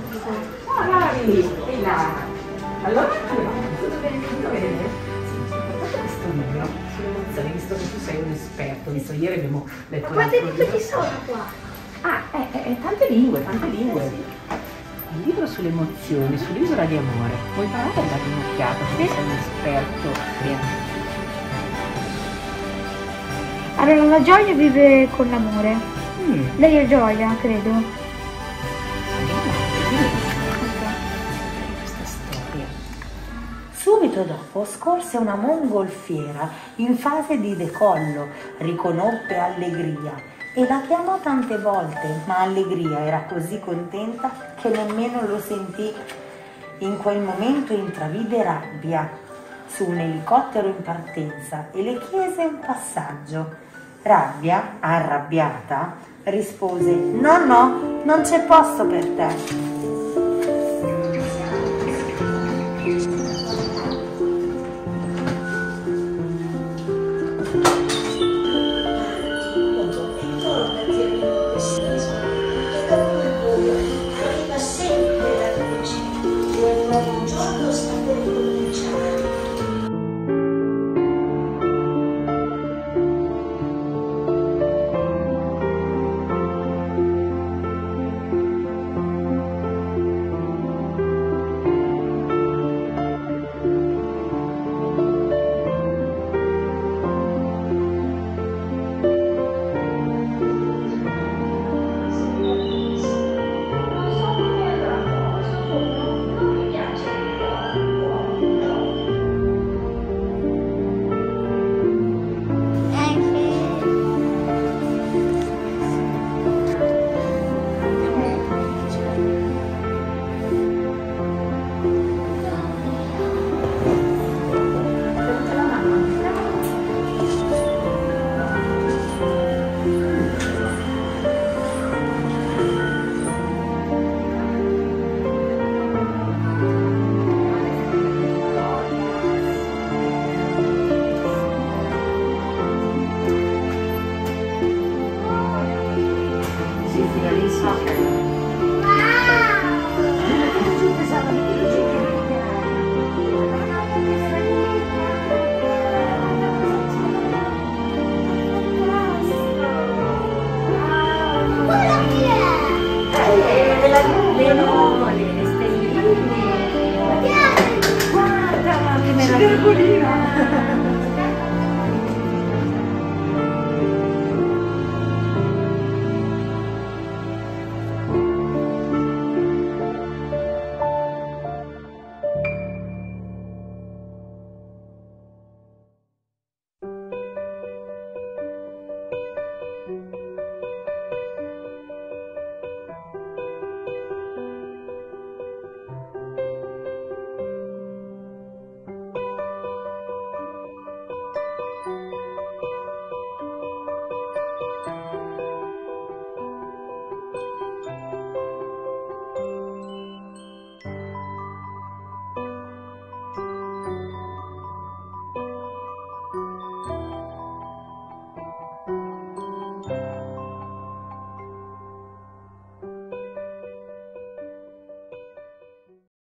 qui e là. Allora, dove vedere? questo libro sulle emozioni, visto che tu sei un esperto, visto ieri abbiamo letto Ma quante lingue ci sono qua? Ah, eh, eh, eh, tante lingue, tante lingue. Il libro sulle emozioni, sull'isola di amore. Vuoi imparare a dare un'occhiata se sei un esperto? Bene. Allora, la gioia vive con l'amore. Mm. Lei è gioia, credo. Subito dopo scorse una mongolfiera in fase di decollo, riconobbe Allegria e la chiamò tante volte, ma Allegria era così contenta che nemmeno lo sentì. In quel momento intravide rabbia su un elicottero in partenza e le chiese un passaggio. Rabbia, arrabbiata, rispose: No, no, non c'è posto per te. Eh, la le nuvole, le stelline. Guarda, che meraviglia.